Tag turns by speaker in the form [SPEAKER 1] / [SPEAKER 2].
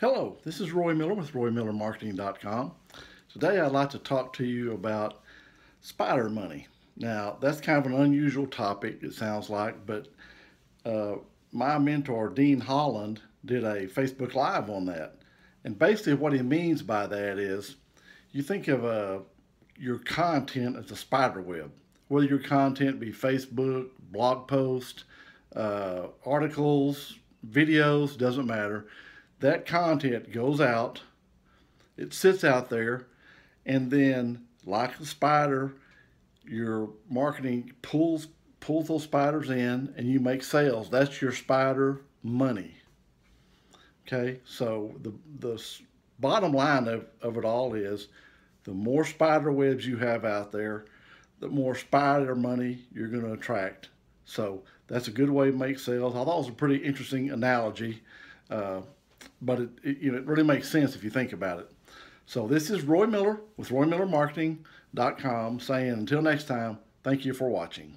[SPEAKER 1] Hello, this is Roy Miller with RoyMillerMarketing.com. Today I'd like to talk to you about spider money. Now, that's kind of an unusual topic, it sounds like, but uh, my mentor, Dean Holland, did a Facebook Live on that. And basically what he means by that is you think of uh, your content as a spider web. Whether your content be Facebook, blog post, uh, articles, videos, doesn't matter that content goes out, it sits out there, and then like a spider, your marketing pulls pulls those spiders in and you make sales. That's your spider money. Okay, so the the bottom line of, of it all is the more spider webs you have out there, the more spider money you're going to attract. So that's a good way to make sales. I thought it was a pretty interesting analogy. Uh, but it, it, you know, it really makes sense if you think about it. So this is Roy Miller with RoyMillerMarketing.com saying until next time, thank you for watching.